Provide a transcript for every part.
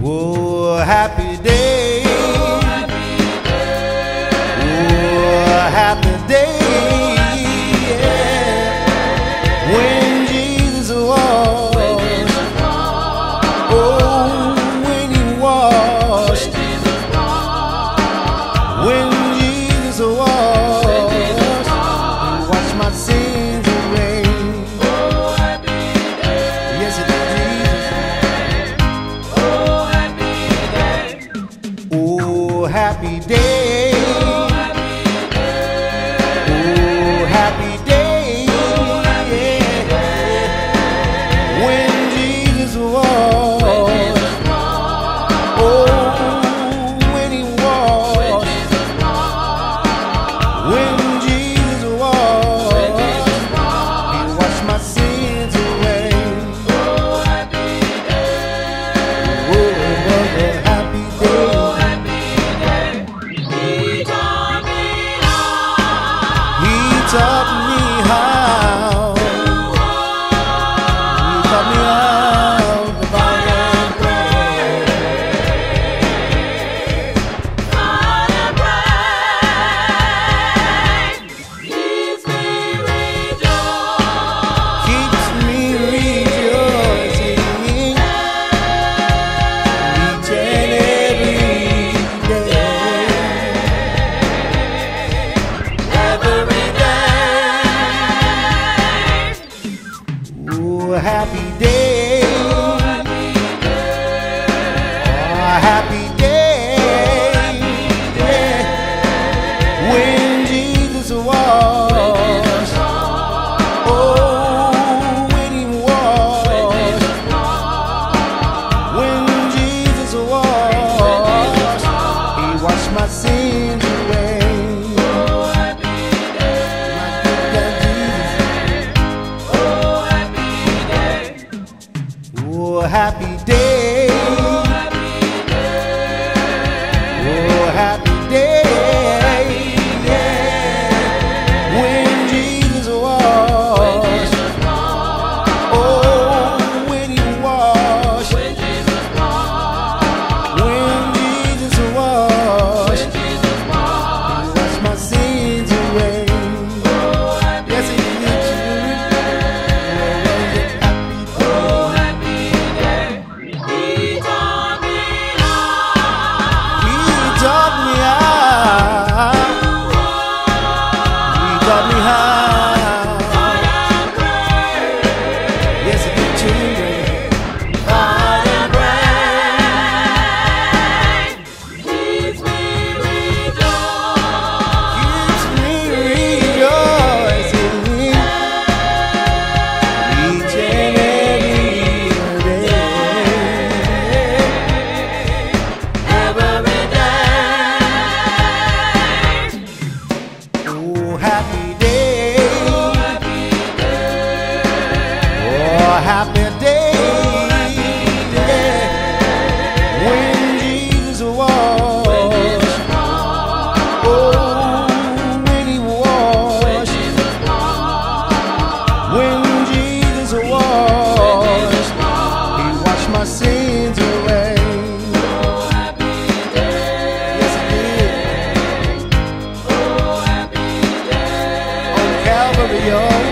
Whoa, happy day. Happy day. yo.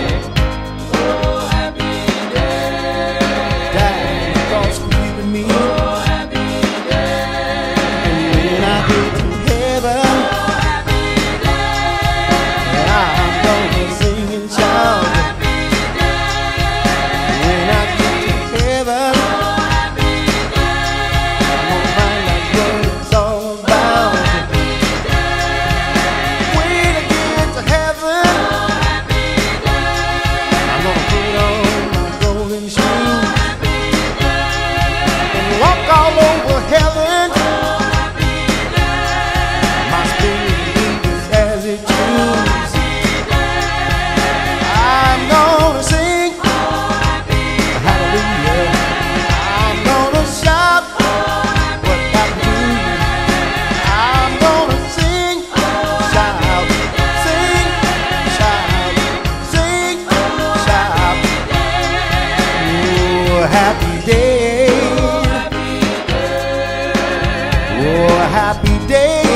happy day.